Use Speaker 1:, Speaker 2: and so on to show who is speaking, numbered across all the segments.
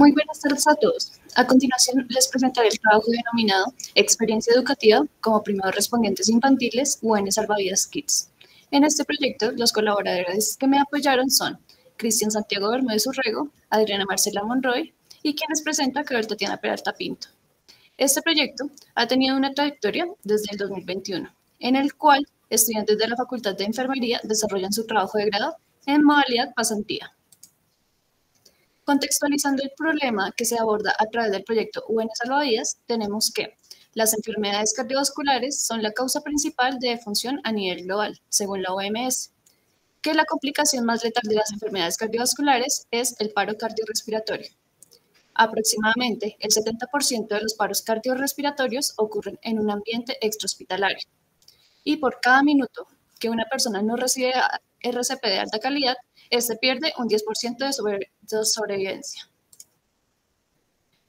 Speaker 1: Muy buenas tardes a todos. A continuación les presentaré el trabajo denominado Experiencia Educativa como Primeros Respondientes Infantiles UN Salvavidas Kids. En este proyecto, los colaboradores que me apoyaron son Cristian Santiago Bermúdez Urrego, Adriana Marcela Monroy y quienes les presenta Carol Tatiana Peralta Pinto. Este proyecto ha tenido una trayectoria desde el 2021, en el cual estudiantes de la Facultad de Enfermería desarrollan su trabajo de grado en modalidad pasantía. Contextualizando el problema que se aborda a través del proyecto UN Salvavidas, tenemos que las enfermedades cardiovasculares son la causa principal de defunción a nivel global, según la OMS, que la complicación más letal de las enfermedades cardiovasculares es el paro cardiorrespiratorio. Aproximadamente el 70% de los paros cardiorrespiratorios ocurren en un ambiente extrahospitalario. Y por cada minuto que una persona no recibe RCP de alta calidad, este pierde un 10% de, sobrevivencia.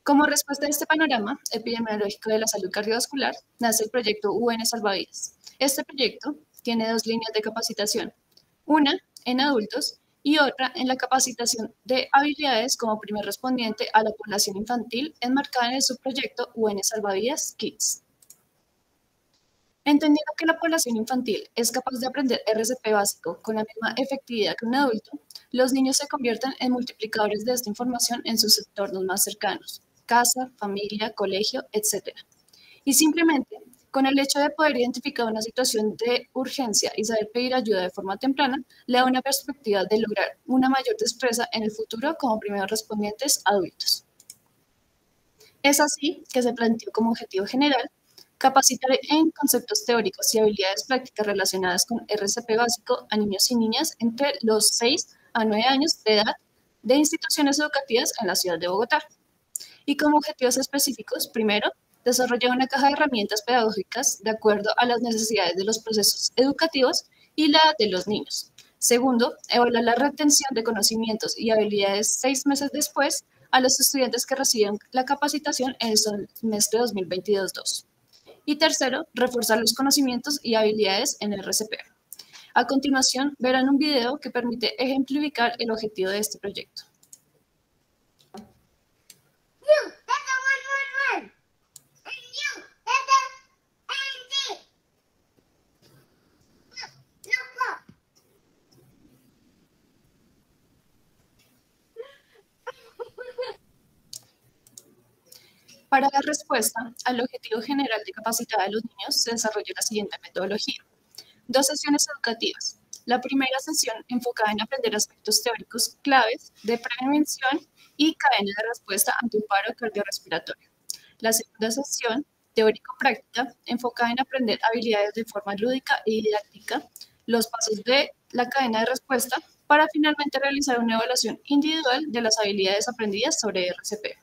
Speaker 1: Como respuesta a este panorama epidemiológico de la salud cardiovascular, nace el proyecto UN Salvavidas. Este proyecto tiene dos líneas de capacitación, una en adultos y otra en la capacitación de habilidades como primer respondiente a la población infantil enmarcada en el subproyecto UN Salvavidas Kids. Entendiendo que la población infantil es capaz de aprender RCP básico con la misma efectividad que un adulto, los niños se convierten en multiplicadores de esta información en sus entornos más cercanos, casa, familia, colegio, etc. Y simplemente, con el hecho de poder identificar una situación de urgencia y saber pedir ayuda de forma temprana, le da una perspectiva de lograr una mayor destreza en el futuro como primeros respondientes adultos. Es así que se planteó como objetivo general Capacitar en conceptos teóricos y habilidades prácticas relacionadas con RCP básico a niños y niñas entre los 6 a 9 años de edad de instituciones educativas en la ciudad de Bogotá. Y como objetivos específicos, primero, desarrollar una caja de herramientas pedagógicas de acuerdo a las necesidades de los procesos educativos y la de los niños. Segundo, evaluar la retención de conocimientos y habilidades seis meses después a los estudiantes que reciben la capacitación en el semestre 2022-2. Y tercero, reforzar los conocimientos y habilidades en el RCP. A continuación, verán un video que permite ejemplificar el objetivo de este proyecto. Para dar respuesta al objetivo general de capacitar a los niños se desarrolla la siguiente metodología. Dos sesiones educativas. La primera sesión enfocada en aprender aspectos teóricos claves de prevención y cadena de respuesta ante un paro cardiorrespiratorio. La segunda sesión teórico-práctica enfocada en aprender habilidades de forma lúdica y didáctica, los pasos de la cadena de respuesta para finalmente realizar una evaluación individual de las habilidades aprendidas sobre RCP.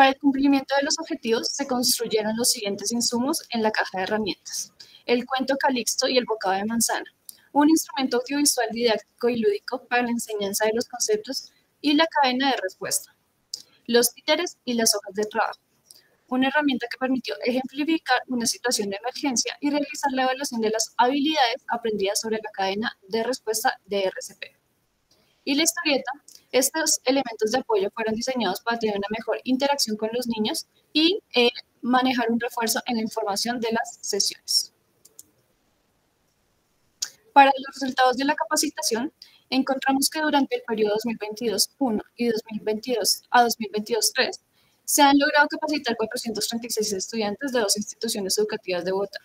Speaker 1: Para el cumplimiento de los objetivos se construyeron los siguientes insumos en la caja de herramientas. El cuento Calixto y el bocado de manzana, un instrumento audiovisual didáctico y lúdico para la enseñanza de los conceptos y la cadena de respuesta. Los títeres y las hojas de trabajo, una herramienta que permitió ejemplificar una situación de emergencia y realizar la evaluación de las habilidades aprendidas sobre la cadena de respuesta de RCP. Y la historieta, estos elementos de apoyo fueron diseñados para tener una mejor interacción con los niños y eh, manejar un refuerzo en la información de las sesiones. Para los resultados de la capacitación, encontramos que durante el periodo 2022-1 y 2022 a 2022-3 se han logrado capacitar 436 estudiantes de dos instituciones educativas de Bogotá,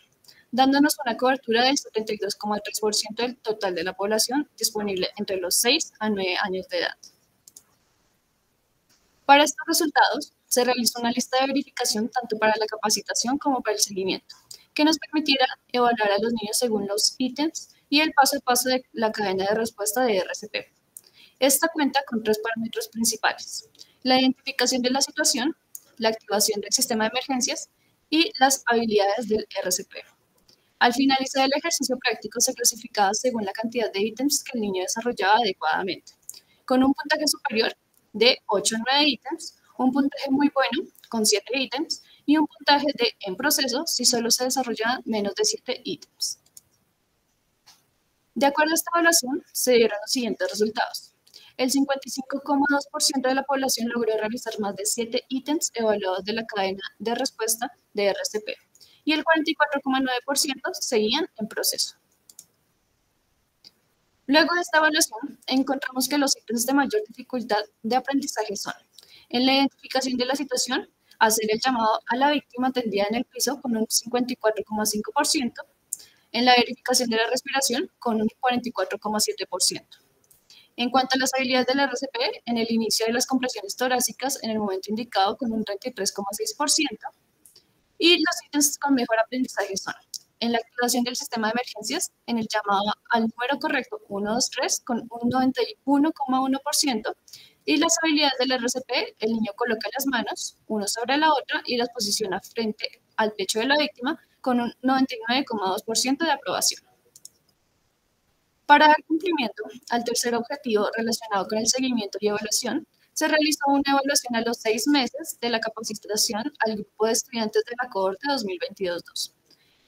Speaker 1: dándonos una cobertura del 72,3% del total de la población disponible entre los 6 a 9 años de edad. Para estos resultados, se realiza una lista de verificación tanto para la capacitación como para el seguimiento, que nos permitirá evaluar a los niños según los ítems y el paso a paso de la cadena de respuesta de RCP. Esta cuenta con tres parámetros principales, la identificación de la situación, la activación del sistema de emergencias y las habilidades del RCP. Al finalizar el ejercicio práctico se clasificaba según la cantidad de ítems que el niño desarrollaba adecuadamente. Con un puntaje superior de 8 o 9 ítems, un puntaje muy bueno con 7 ítems y un puntaje de en proceso si solo se desarrollaban menos de 7 ítems. De acuerdo a esta evaluación, se dieron los siguientes resultados. El 55,2% de la población logró realizar más de 7 ítems evaluados de la cadena de respuesta de RCP y el 44,9% seguían en proceso. Luego de esta evaluación, encontramos que los sectores de mayor dificultad de aprendizaje son en la identificación de la situación, hacer el llamado a la víctima tendida en el piso con un 54,5%, en la verificación de la respiración con un 44,7%. En cuanto a las habilidades del RCP, en el inicio de las compresiones torácicas en el momento indicado con un 33,6%, y los sitios con mejor aprendizaje son en la activación del sistema de emergencias en el llamado al número correcto 123 con un 91,1% y las habilidades del RCP, el niño coloca las manos uno sobre la otra y las posiciona frente al pecho de la víctima con un 99,2% de aprobación. Para dar cumplimiento al tercer objetivo relacionado con el seguimiento y evaluación, se realizó una evaluación a los seis meses de la capacitación al grupo de estudiantes de la cohorte 2022-2.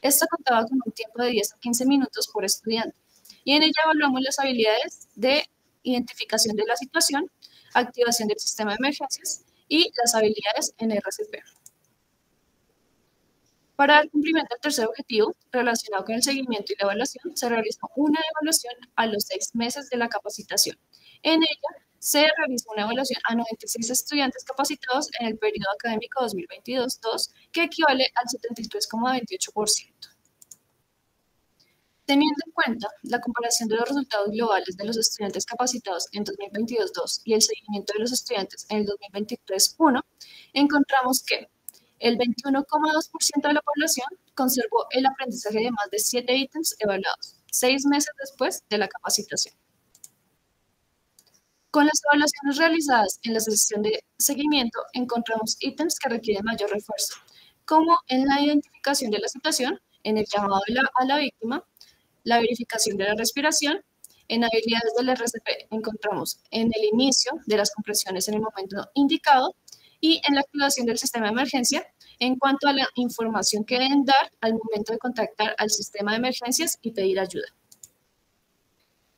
Speaker 1: Esta contaba con un tiempo de 10 a 15 minutos por estudiante y en ella evaluamos las habilidades de identificación de la situación, activación del sistema de emergencias y las habilidades en RCP. Para el cumplimiento del tercer objetivo, relacionado con el seguimiento y la evaluación, se realizó una evaluación a los seis meses de la capacitación. En ella se realizó una evaluación a 96 estudiantes capacitados en el periodo académico 2022-2, que equivale al 73,28%. Teniendo en cuenta la comparación de los resultados globales de los estudiantes capacitados en 2022-2 y el seguimiento de los estudiantes en el 2023-1, encontramos que el 21,2% de la población conservó el aprendizaje de más de 7 ítems evaluados, seis meses después de la capacitación. Con las evaluaciones realizadas en la sesión de seguimiento, encontramos ítems que requieren mayor refuerzo, como en la identificación de la situación, en el llamado a la víctima, la verificación de la respiración, en habilidades del RCP encontramos en el inicio de las compresiones en el momento indicado, y en la activación del sistema de emergencia en cuanto a la información que deben dar al momento de contactar al sistema de emergencias y pedir ayuda.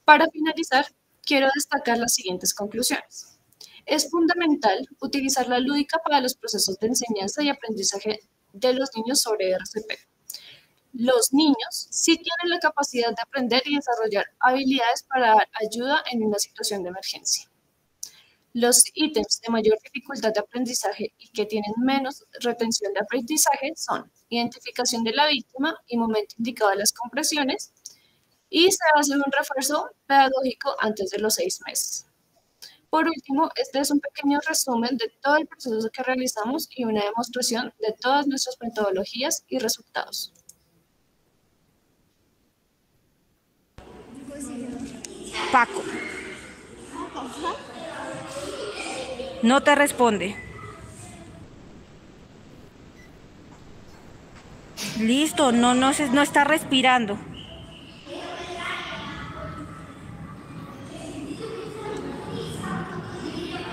Speaker 1: Para finalizar, quiero destacar las siguientes conclusiones. Es fundamental utilizar la lúdica para los procesos de enseñanza y aprendizaje de los niños sobre RCP. Los niños sí tienen la capacidad de aprender y desarrollar habilidades para dar ayuda en una situación de emergencia. Los ítems de mayor dificultad de aprendizaje y que tienen menos retención de aprendizaje son identificación de la víctima y momento indicado de las compresiones, y se en un refuerzo pedagógico antes de los seis meses. Por último, este es un pequeño resumen de todo el proceso que realizamos y una demostración de todas nuestras metodologías y resultados. Paco. No te responde. Listo, no, no, no está respirando.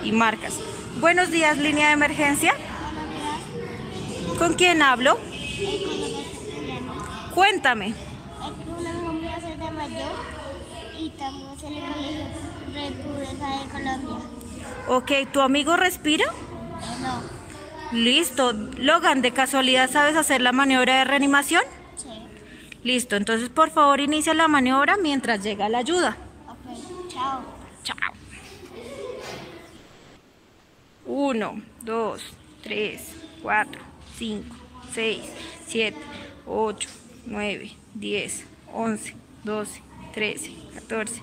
Speaker 1: Y marcas. Buenos días, línea de emergencia. ¿Con quién hablo? Cuéntame. y estamos en de Colombia. Ok, ¿tu amigo respira? No. Listo. Logan, ¿de casualidad sabes hacer la maniobra de reanimación? Sí. Listo, entonces por favor inicia la maniobra mientras llega la ayuda. Ok, chao. Chao. Uno, dos, tres, cuatro, cinco, seis, siete, ocho, nueve, diez, once, doce, trece, catorce,